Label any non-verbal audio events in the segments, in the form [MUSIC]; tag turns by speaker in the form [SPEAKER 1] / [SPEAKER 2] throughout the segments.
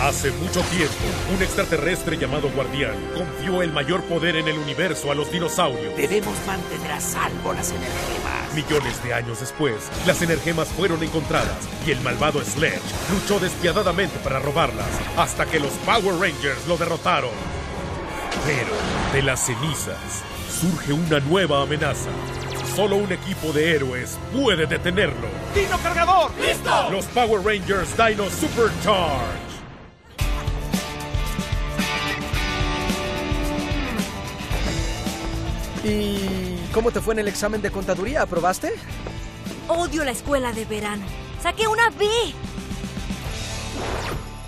[SPEAKER 1] Hace mucho tiempo, un extraterrestre llamado Guardián confió el mayor poder en el universo a los dinosaurios.
[SPEAKER 2] Debemos mantener a salvo las energemas.
[SPEAKER 1] Millones de años después, las energemas fueron encontradas y el malvado Sledge luchó despiadadamente para robarlas hasta que los Power Rangers lo derrotaron. Pero de las cenizas surge una nueva amenaza. Solo un equipo de héroes puede detenerlo.
[SPEAKER 3] ¡Dino cargador!
[SPEAKER 1] ¡Listo! Los Power Rangers Dino Supercharge.
[SPEAKER 4] ¿Y cómo te fue en el examen de contaduría? ¿Aprobaste?
[SPEAKER 5] Odio la escuela de verano. Saqué una B.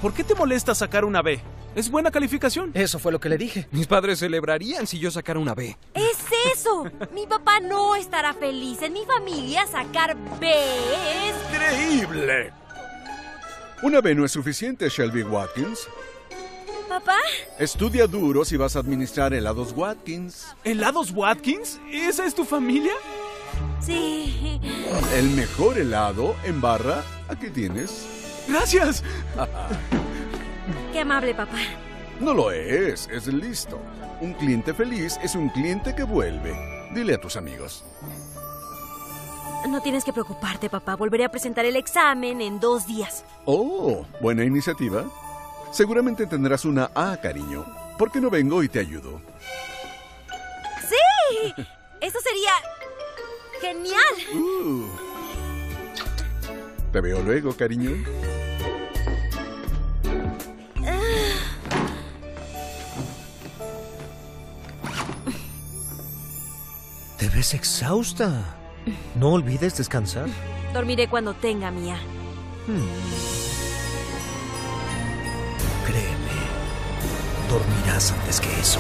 [SPEAKER 3] ¿Por qué te molesta sacar una B? Es buena calificación.
[SPEAKER 4] Eso fue lo que le dije.
[SPEAKER 6] Mis padres celebrarían si yo sacara una B.
[SPEAKER 5] Es eso. Mi papá no estará feliz. En mi familia sacar B es...
[SPEAKER 7] ¡Increíble! Una B no es suficiente, Shelby Watkins.
[SPEAKER 5] ¿Papá?
[SPEAKER 7] Estudia duro si vas a administrar helados Watkins.
[SPEAKER 3] ¿Helados Watkins? ¿Esa es tu familia?
[SPEAKER 5] Sí.
[SPEAKER 7] El mejor helado en barra, aquí tienes.
[SPEAKER 3] Gracias.
[SPEAKER 5] Qué amable, papá.
[SPEAKER 7] No lo es, es listo. Un cliente feliz es un cliente que vuelve. Dile a tus amigos.
[SPEAKER 5] No tienes que preocuparte, papá. Volveré a presentar el examen en dos días.
[SPEAKER 7] Oh, buena iniciativa. Seguramente tendrás una A, cariño. ¿Por qué no vengo y te ayudo?
[SPEAKER 5] ¡Sí! Eso sería... ¡Genial!
[SPEAKER 7] Uh. Te veo luego, cariño.
[SPEAKER 8] Te ves exhausta. No olvides descansar.
[SPEAKER 5] Dormiré cuando tenga mía.
[SPEAKER 8] Créeme, dormirás antes que eso.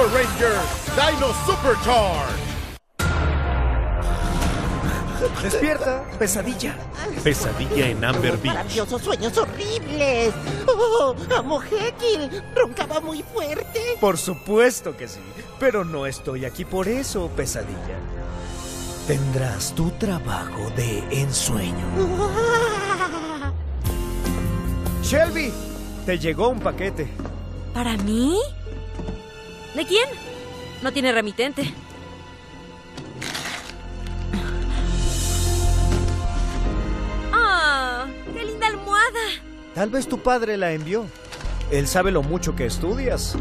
[SPEAKER 9] Power Rangers
[SPEAKER 1] Dino Supercharge.
[SPEAKER 4] Despierta, pesadilla.
[SPEAKER 1] Pesadilla en Amber Beach.
[SPEAKER 2] Maravillosos sueños horribles. Oh, amo Jekyll. Roncaba muy fuerte.
[SPEAKER 8] Por supuesto que sí, pero no estoy aquí por eso, pesadilla. Tendrás tu trabajo de ensueño. Shelby, te llegó un paquete.
[SPEAKER 5] ¿Para mí? ¿De quién? No tiene remitente. ¡Ah! ¡Qué linda almohada!
[SPEAKER 8] Tal vez tu padre la envió. Él sabe lo mucho que estudias.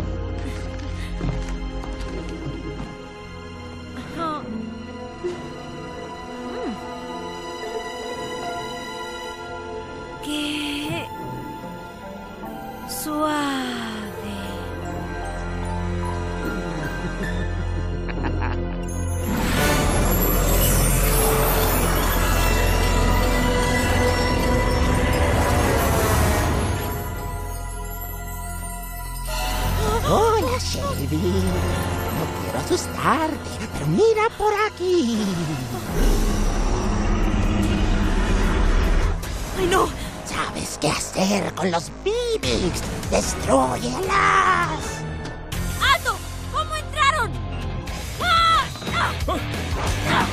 [SPEAKER 2] Los Bibix? ¡Destruyelas!
[SPEAKER 5] ¡Alto! ¿Cómo entraron? ¡Ah! ¡Ah!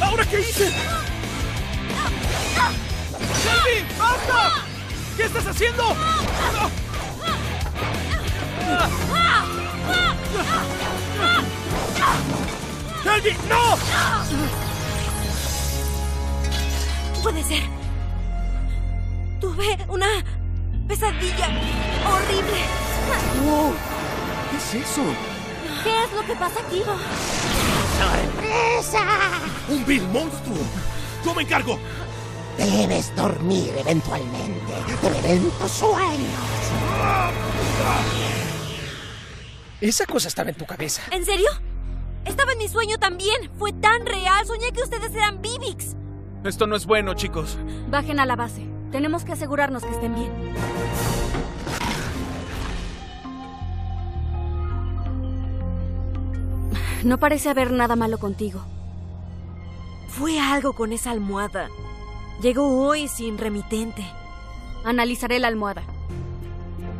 [SPEAKER 3] ¿Ahora qué hice? ¡Shelby! ¡Basta! ¿Qué estás haciendo? ¡Shelby! ¡No!
[SPEAKER 5] Puede ser. Tuve una pesadilla horrible.
[SPEAKER 6] es eso?
[SPEAKER 5] ¿Qué es lo que pasa aquí?
[SPEAKER 2] ¡Sorpresa!
[SPEAKER 6] ¡Un vil monstruo! ¡Yo me encargo!
[SPEAKER 2] Debes dormir eventualmente. Te veré en tus sueños.
[SPEAKER 8] Esa cosa estaba en tu cabeza.
[SPEAKER 5] ¿En serio? Estaba en mi sueño también. Fue tan real. Soñé que ustedes eran Bibix.
[SPEAKER 6] Esto no es bueno, chicos.
[SPEAKER 5] Bajen a la base. Tenemos que asegurarnos que estén bien. No parece haber nada malo contigo. Fue algo con esa almohada. Llegó hoy sin remitente. Analizaré la almohada.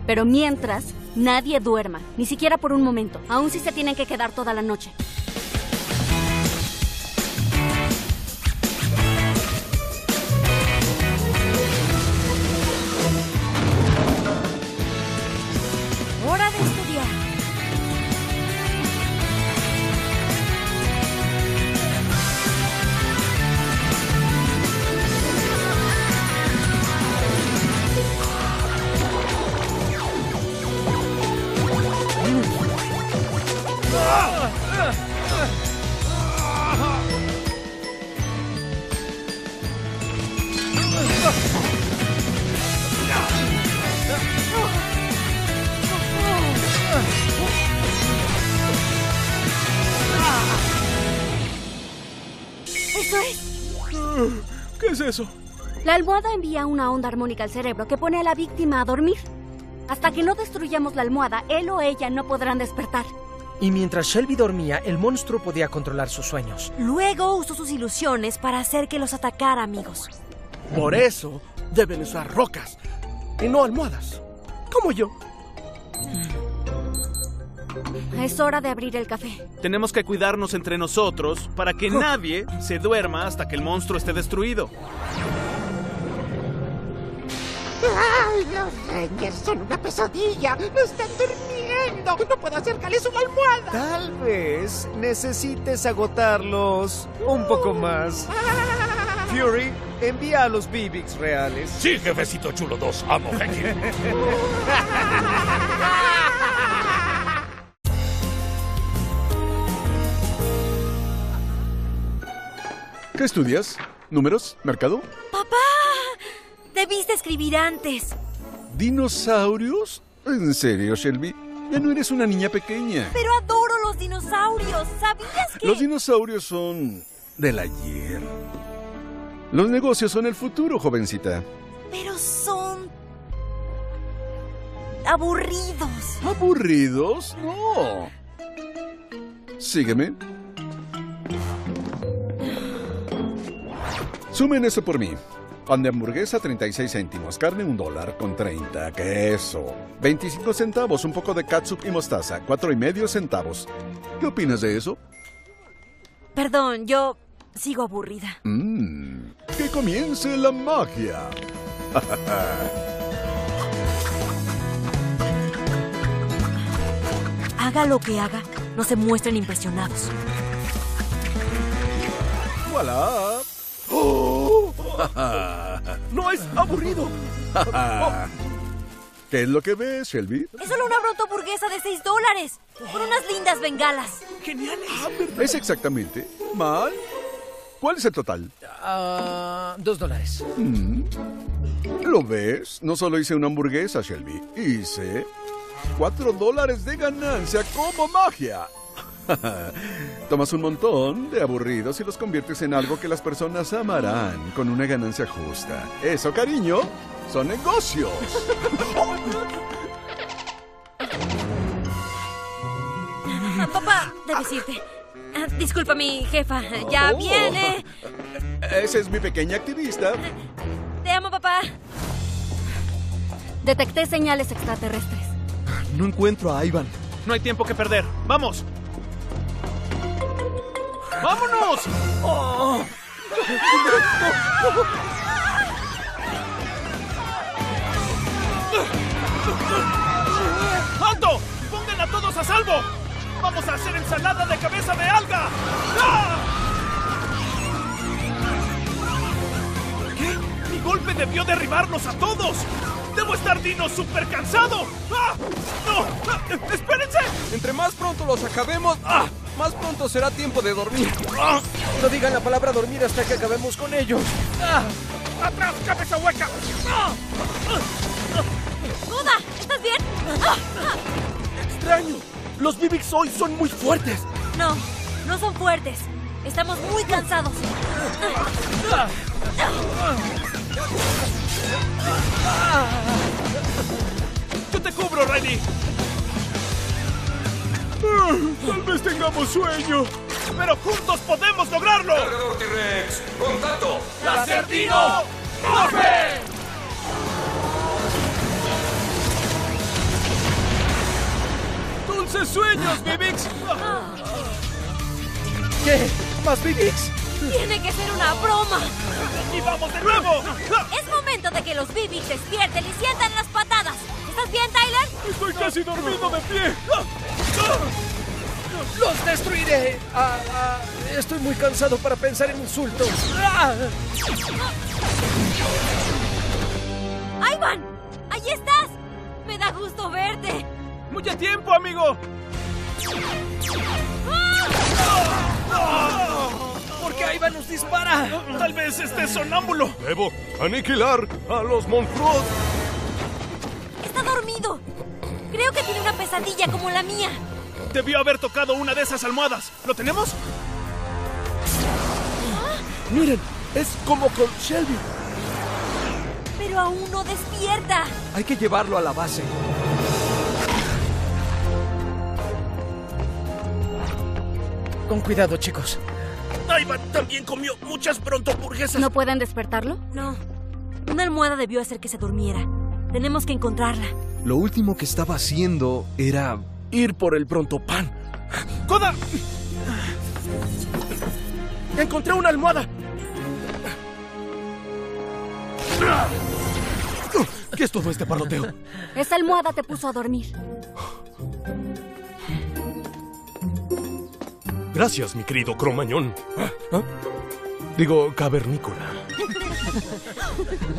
[SPEAKER 5] Pero mientras, nadie duerma, ni siquiera por un momento, aun si se tienen que quedar toda la noche. La almohada envía una onda armónica al cerebro que pone a la víctima a dormir. Hasta que no destruyamos la almohada, él o ella no podrán despertar.
[SPEAKER 8] Y mientras Shelby dormía, el monstruo podía controlar sus sueños.
[SPEAKER 5] Luego usó sus ilusiones para hacer que los atacara, amigos.
[SPEAKER 6] Por eso deben usar rocas y no almohadas. Como yo.
[SPEAKER 5] Es hora de abrir el café.
[SPEAKER 3] Tenemos que cuidarnos entre nosotros para que nadie se duerma hasta que el monstruo esté destruido.
[SPEAKER 2] ¡Ay, los Rangers son una pesadilla! ¡No están durmiendo! ¡No puedo acercarles una almohada!
[SPEAKER 10] Tal vez necesites agotarlos un poco más. Fury, envía a los Bibix reales.
[SPEAKER 1] Sí, jefecito chulo 2, amo Heki.
[SPEAKER 7] ¿Qué estudias? ¿Números? ¿Mercado?
[SPEAKER 5] Debiste escribir antes.
[SPEAKER 7] ¿Dinosaurios? ¿En serio, Shelby? Ya no eres una niña pequeña.
[SPEAKER 5] Pero adoro los dinosaurios. ¿Sabías que...?
[SPEAKER 7] Los dinosaurios son del ayer. Los negocios son el futuro, jovencita.
[SPEAKER 5] Pero son... aburridos.
[SPEAKER 7] ¿Aburridos? No. Sígueme. Sumen eso por mí. Pan de hamburguesa 36 céntimos, carne un dólar con 30, queso 25 centavos, un poco de catsup y mostaza, cuatro y medio centavos. ¿Qué opinas de eso?
[SPEAKER 5] Perdón, yo sigo aburrida.
[SPEAKER 7] Mmm, que comience la magia. [LAUGHS]
[SPEAKER 5] Haga lo que haga, no se muestren impresionados.
[SPEAKER 7] ¡Voilà! [LAUGHS]
[SPEAKER 6] ¡No es aburrido! [LAUGHS]
[SPEAKER 7] ¿Qué es lo que ves, Shelby?
[SPEAKER 5] Es solo una broto burguesa de 6 dólares. Con unas lindas bengalas.
[SPEAKER 6] ¡Geniales!
[SPEAKER 7] Es exactamente. ¿Mal? ¿Cuál es el total?
[SPEAKER 8] Ah, dos dólares.
[SPEAKER 7] Mm. ¿Lo ves? No solo hice una hamburguesa, Shelby. Hice cuatro dólares de ganancia como magia. [LAUGHS] Tomas un montón de aburridos y los conviertes en algo que las personas amarán con una ganancia justa. Eso, cariño, son negocios.
[SPEAKER 5] Ah, papá, debes irte. Ah, disculpa, mi jefa. Ya
[SPEAKER 7] Oh.
[SPEAKER 5] viene.
[SPEAKER 7] Esa es mi pequeña activista.
[SPEAKER 5] Te amo, papá. Detecté señales extraterrestres.
[SPEAKER 6] No encuentro a Ivan.
[SPEAKER 3] No hay tiempo que perder. ¡Vamos! ¡Vámonos! ¡Alto! ¡Pongan a todos a salvo! ¡Vamos a hacer ensalada de cabeza de alga! ¡Ah! ¿Qué? Mi golpe debió derribarnos a todos. Debo estar Dino súper cansado. ¡Ah! ¡No! ¡Ah! ¡Espérense!
[SPEAKER 11] Entre más pronto los acabemos, ¡ah! Más pronto será tiempo de dormir.
[SPEAKER 8] ¡Ah! No digan la palabra dormir hasta que acabemos con ellos. ¡Ah!
[SPEAKER 3] ¡Atrás, cabeza hueca! ¡Ah!
[SPEAKER 5] ¿Estás bien? ¡Ah!
[SPEAKER 6] Extraño. Los Bibix hoy son muy fuertes.
[SPEAKER 5] No, no son fuertes. Estamos muy cansados.
[SPEAKER 3] ¡Yo te cubro, Riley!
[SPEAKER 1] Tal vez tengamos sueño.
[SPEAKER 3] ¡Pero juntos podemos lograrlo!
[SPEAKER 11] Cargador T-Rex, contacto.
[SPEAKER 3] ¡Acertino! ¡Morfe!
[SPEAKER 6] ¡Dulces sueños, [LAUGHS] Bibix!
[SPEAKER 8] ¿Qué? ¿Más Bibix?
[SPEAKER 5] Tiene que ser una broma.
[SPEAKER 3] ¡Y vamos de nuevo!
[SPEAKER 5] Es momento de que los Bibix despierten y sientan las patadas. ¿Estás bien, Tyler?
[SPEAKER 1] Estoy casi dormido de pie.
[SPEAKER 8] ¡Los destruiré! Ah, ah, estoy muy cansado para pensar en insultos. ¡Ah!
[SPEAKER 5] ¡Ivan! ¡Ahí estás! Me da gusto verte.
[SPEAKER 3] ¡Mucho tiempo, amigo!
[SPEAKER 8] ¿Por qué Ivan nos dispara?
[SPEAKER 3] Tal vez esté sonámbulo.
[SPEAKER 1] Debo aniquilar a los monstruos.
[SPEAKER 5] Está dormido. Creo que tiene una pesadilla como la mía.
[SPEAKER 3] Debió haber tocado una de esas almohadas. ¿Lo tenemos?
[SPEAKER 6] Miren, es como con Shelby.
[SPEAKER 5] Pero aún no despierta.
[SPEAKER 11] Hay que llevarlo a la base.
[SPEAKER 8] Con cuidado, chicos.
[SPEAKER 6] Ivan también comió muchas pronto hamburguesas.
[SPEAKER 5] ¿No pueden despertarlo? No. Una almohada debió hacer que se durmiera. Tenemos que encontrarla.
[SPEAKER 11] Lo último que estaba haciendo era...
[SPEAKER 6] Ir por el pronto pan.
[SPEAKER 3] ¡Koda!
[SPEAKER 6] Encontré una almohada. ¿Qué es todo este parloteo?
[SPEAKER 5] Esa almohada te puso a dormir.
[SPEAKER 1] Gracias, mi querido cromañón. ¿Ah? Digo, cavernícola.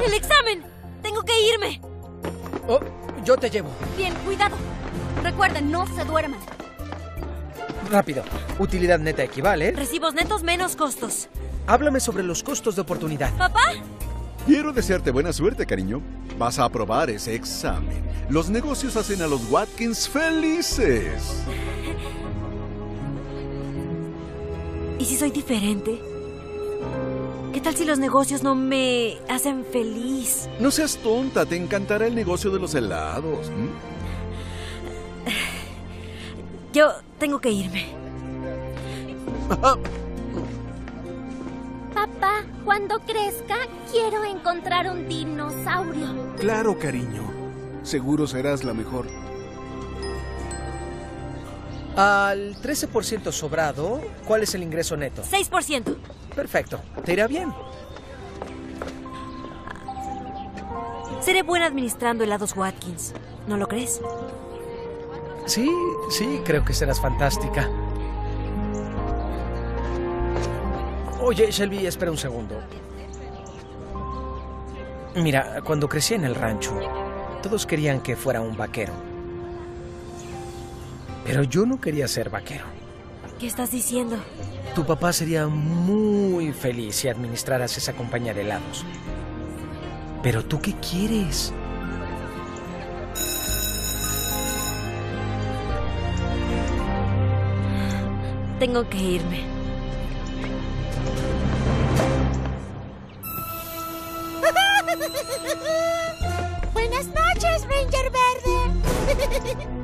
[SPEAKER 5] ¡El examen! ¡Tengo que irme!
[SPEAKER 8] Oh, yo te llevo.
[SPEAKER 5] Bien, cuidado. Recuerden, no se duerman.
[SPEAKER 8] Rápido. Utilidad neta equivale.
[SPEAKER 5] Recibos netos menos costos.
[SPEAKER 8] Háblame sobre los costos de oportunidad.
[SPEAKER 5] ¿Papá?
[SPEAKER 7] Quiero desearte buena suerte, cariño. Vas a aprobar ese examen. Los negocios hacen a los Watkins felices.
[SPEAKER 5] ¿Y si soy diferente? ¿Qué tal si los negocios no me hacen feliz?
[SPEAKER 7] No seas tonta, te encantará el negocio de los helados.
[SPEAKER 5] Tengo que irme.
[SPEAKER 12] Papá, cuando crezca, quiero encontrar un dinosaurio.
[SPEAKER 13] Claro, cariño. Seguro serás la mejor.
[SPEAKER 8] Al 13% sobrado, ¿cuál es el ingreso neto?
[SPEAKER 5] 6%.
[SPEAKER 8] Perfecto. Te irá bien.
[SPEAKER 5] Seré buena administrando helados Watkins. ¿No lo crees?
[SPEAKER 8] Sí, sí, creo que serás fantástica. Oye, Shelby, espera un segundo. Mira, cuando crecí en el rancho, todos querían que fuera un vaquero. Pero yo no quería ser vaquero.
[SPEAKER 5] ¿Qué estás diciendo?
[SPEAKER 8] Tu papá sería muy feliz si administraras esa compañía de helados. Pero tú qué quieres?
[SPEAKER 5] Tengo que irme. [LAUGHS]
[SPEAKER 12] Buenas noches, Ranger Verde. [LAUGHS]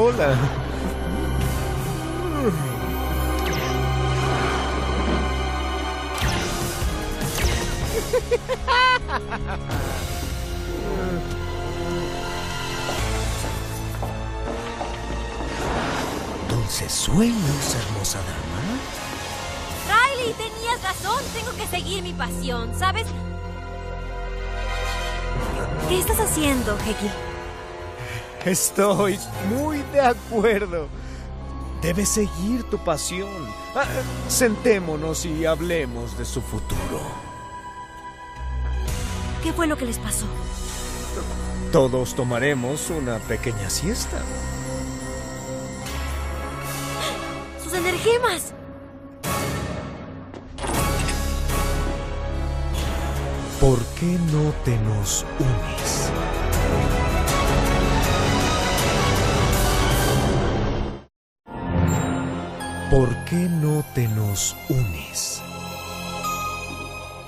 [SPEAKER 11] Hola.
[SPEAKER 10] Dulces sueños, hermosa dama.
[SPEAKER 5] Riley, tenías razón. Tengo que seguir mi pasión, ¿sabes? ¿Qué estás haciendo, Heki?
[SPEAKER 10] Estoy muy de acuerdo. Debes seguir tu pasión. Ah, sentémonos y hablemos de su futuro.
[SPEAKER 5] ¿Qué fue lo que les pasó?
[SPEAKER 10] Todos tomaremos una pequeña siesta.
[SPEAKER 5] ¡Sus energemas!
[SPEAKER 10] ¿Por qué no te nos unes? ¿Por qué no te nos unes?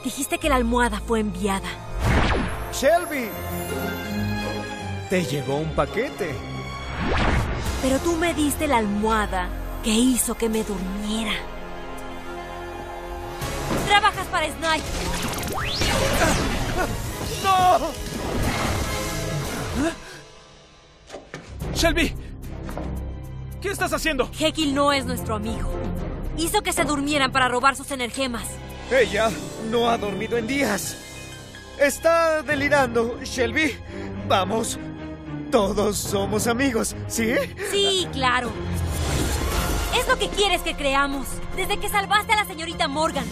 [SPEAKER 5] Dijiste que la almohada fue enviada.
[SPEAKER 10] Shelby, te llegó un paquete.
[SPEAKER 5] Pero tú me diste la almohada que hizo que me durmiera. Trabajas para Snipe.
[SPEAKER 3] ¡No! Shelby, ¿qué estás haciendo?
[SPEAKER 5] Jekyll no es nuestro amigo. Hizo que se durmieran para robar sus energemas.
[SPEAKER 10] Ella no ha dormido en días. Está delirando, Shelby. Vamos. Todos somos amigos, ¿sí?
[SPEAKER 5] Sí, claro. Es lo que quieres que creamos. Desde que salvaste a la señorita Morgan.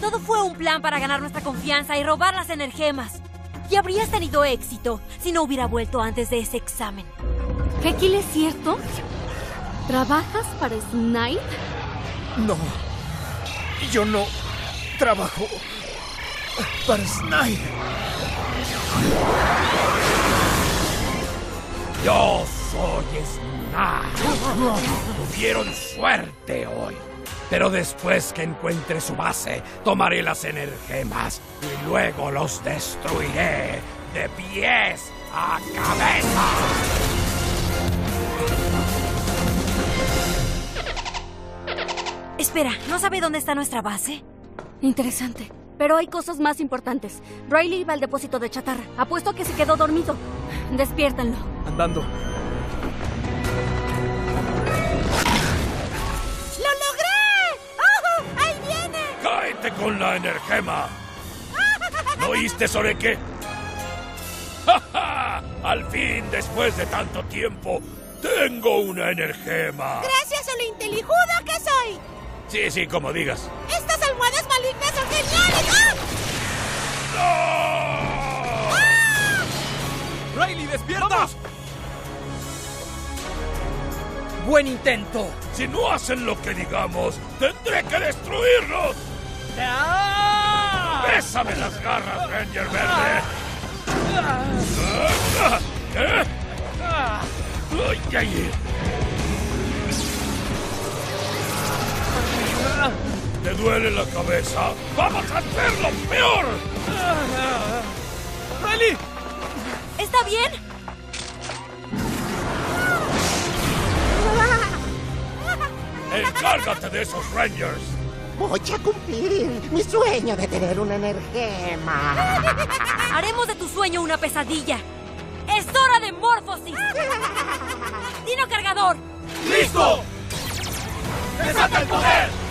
[SPEAKER 5] Todo fue un plan para ganar nuestra confianza y robar las energemas. Y habrías tenido éxito si no hubiera vuelto antes de ese examen.
[SPEAKER 14] ¿Jekyll es cierto? ¿Trabajas para Snipe?
[SPEAKER 10] No. Yo no trabajo para Snipe.
[SPEAKER 9] Yo soy Snark. Tuvieron suerte hoy. Pero después que encuentre su base, tomaré las energemas y luego los destruiré de pies a cabeza.
[SPEAKER 5] Espera, ¿no sabe dónde está nuestra base?
[SPEAKER 14] Interesante. Pero hay cosas más importantes. Riley iba al depósito de chatarra. Apuesto a que se quedó dormido. Despiértanlo.
[SPEAKER 3] Andando.
[SPEAKER 2] ¡Lo logré! ¡Oh! ¡Ahí viene!
[SPEAKER 9] ¡Cáete con la energema! ¿No oíste, Soreke? ¡Ja, ja! Al fin, después de tanto tiempo, tengo una energema.
[SPEAKER 2] Gracias a lo intelijudo que soy.
[SPEAKER 9] Sí, sí, como digas.
[SPEAKER 2] Estas almohadas malignas son geniales. ¡Ah!
[SPEAKER 3] ¡Riley, despierta!
[SPEAKER 8] Buen intento.
[SPEAKER 9] Si no hacen lo que digamos, tendré que destruirlos. ¡Bésame las garras, Ranger Verde! ¿Eh? ¡Ay, ay! ¿Te duele la cabeza? ¡Vamos a hacerlo peor!
[SPEAKER 3] ¡Riley!
[SPEAKER 5] ¿Está bien?
[SPEAKER 9] ¡Encárgate de esos Rangers!
[SPEAKER 2] Voy a cumplir mi sueño de tener una energema.
[SPEAKER 5] Haremos de tu sueño una pesadilla. ¡Es hora de morfosis! ¡Dino cargador!
[SPEAKER 9] ¡Listo! ¡Desata el poder!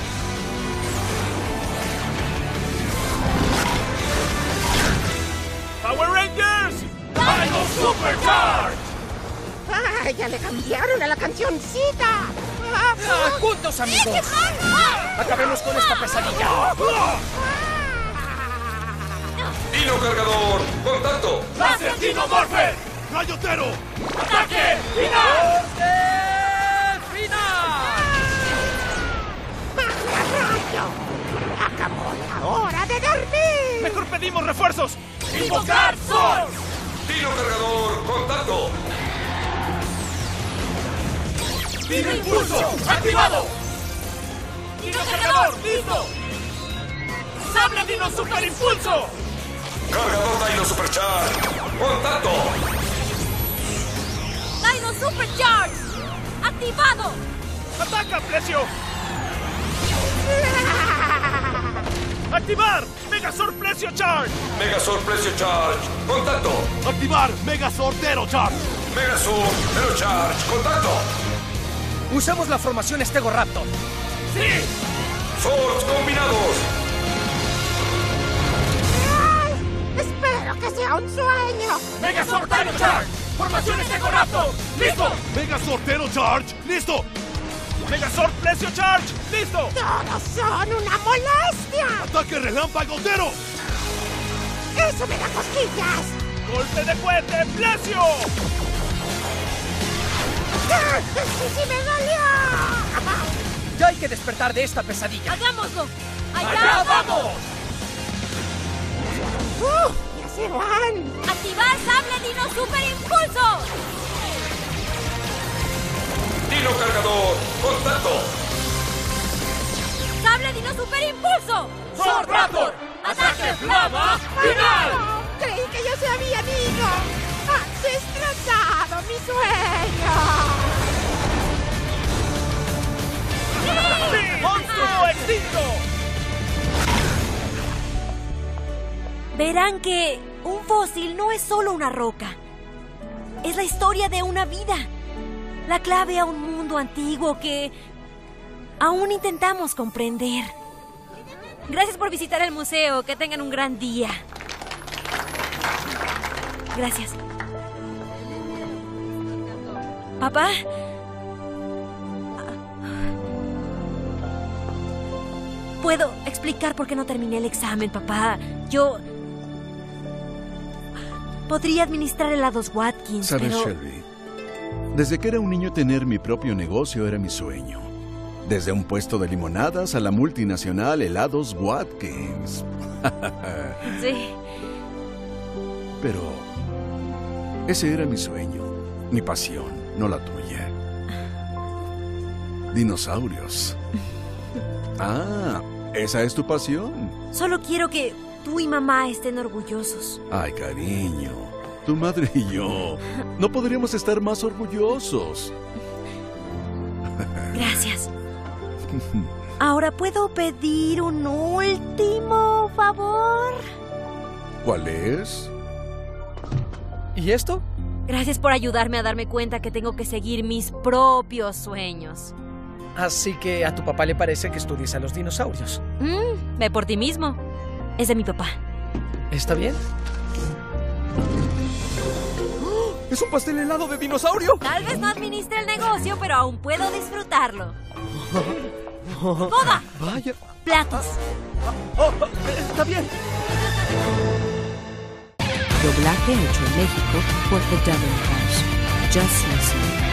[SPEAKER 3] ¡Power Rangers!
[SPEAKER 9] ¡Dino Supercharge!
[SPEAKER 2] ¡Ah, ya le cambiaron a la cancioncita! ¡Ah,
[SPEAKER 8] ¡Juntos, amigos! ¡Acabemos con esta pesadilla!
[SPEAKER 15] Dino cargador, contacto.
[SPEAKER 9] ¡Láser Dino Morpher! ¡Rayotero! ¡Ataque!
[SPEAKER 8] ¡Final!
[SPEAKER 2] ¡Acabó la hora de dormir!
[SPEAKER 3] ¡Mejor pedimos refuerzos!
[SPEAKER 9] ¡Invocar Sol!
[SPEAKER 15] Dino cargador, contacto.
[SPEAKER 9] ¡Dino Impulso! ¡Activado!
[SPEAKER 3] ¡Dino cargador! ¡Listo! ¡Sable Dino Super Impulso!
[SPEAKER 15] Cargador Dino Supercharge. Contacto.
[SPEAKER 5] ¡Dino Supercharge! ¡Activado!
[SPEAKER 3] ¡Ataca, Precio! ¡Activar! ¡Megazord Plesio Charge!
[SPEAKER 15] Megazord Plesio Charge. Contacto.
[SPEAKER 3] ¡Activar! ¡Megazord Zero Charge!
[SPEAKER 15] Megazord Zero Charge. Contacto.
[SPEAKER 8] Usamos la formación Estego Raptor.
[SPEAKER 3] ¡Sí!
[SPEAKER 15] Swords combinados.
[SPEAKER 2] Espero que sea un sueño.
[SPEAKER 3] ¡Megazord Dino Charge! ¡Formación Estego Raptor! ¡Listo! ¡Megazord Zero Charge! ¡Listo! ¡Megazord Plesio Charge! ¡Listo!
[SPEAKER 2] Todos son una molestia.
[SPEAKER 3] ¡Ataque relámpago Zero!
[SPEAKER 2] Eso me da cosquillas.
[SPEAKER 3] ¡Golpe de cohete Plesio!
[SPEAKER 2] ¡Ah! ¡Sí, sí me dolió!
[SPEAKER 8] Ya hay que despertar de esta pesadilla.
[SPEAKER 5] ¡Hagámoslo!
[SPEAKER 3] ¡Allá vamos!
[SPEAKER 2] ¡Uh! ¡Ya se van!
[SPEAKER 5] ¡Activar Sable Dino Super Impulso!
[SPEAKER 15] Dino cargador. Contacto.
[SPEAKER 5] ¡Sable Dino Super Impulso!
[SPEAKER 3] ¡Sword Raptor! ¡Ataque Flama Final!
[SPEAKER 2] Creí que ya se habían ido. ¡Has destrozado mi sueño!
[SPEAKER 3] ¡Sí! ¡Monstruo extinto!
[SPEAKER 5] Verán que un fósil no es solo una roca. Es la historia de una vida. La clave a un mundo antiguo que aún intentamos comprender. Gracias por visitar el museo. Que tengan un gran día. Gracias. Papá. Puedo explicar por qué no terminé el examen, papá. Yo podría administrar helados Watkins,
[SPEAKER 7] ¿Sabes,
[SPEAKER 5] pero
[SPEAKER 7] Shelby? Desde que era un niño tener mi propio negocio era mi sueño. Desde un puesto de limonadas a la multinacional Helados Watkins. [LAUGHS]
[SPEAKER 5] sí.
[SPEAKER 7] Pero ese era mi sueño, mi pasión, no la tuya. Dinosaurios. [LAUGHS] Ah, esa es tu pasión.
[SPEAKER 5] Solo quiero que tú y mamá estén orgullosos.
[SPEAKER 7] Ay, cariño. Tu madre y yo no podríamos estar más orgullosos.
[SPEAKER 5] Gracias. Ahora puedo pedir un último favor.
[SPEAKER 7] ¿Cuál es?
[SPEAKER 8] ¿Y esto?
[SPEAKER 5] Gracias por ayudarme a darme cuenta que tengo que seguir mis propios sueños.
[SPEAKER 8] Así que a tu papá le parece que estudies a los dinosaurios.
[SPEAKER 5] Mm, ve por ti mismo. Es de mi papá.
[SPEAKER 8] ¿Está bien?
[SPEAKER 6] ¿Es un pastel helado de dinosaurio?
[SPEAKER 5] Tal vez no administre el negocio, pero aún puedo disfrutarlo. [LAUGHS] ¡Toda!
[SPEAKER 6] Vaya.
[SPEAKER 5] Platos.
[SPEAKER 16] Oh, está bien.
[SPEAKER 17] Doblaje hecho en México por The Double House. Just Listen.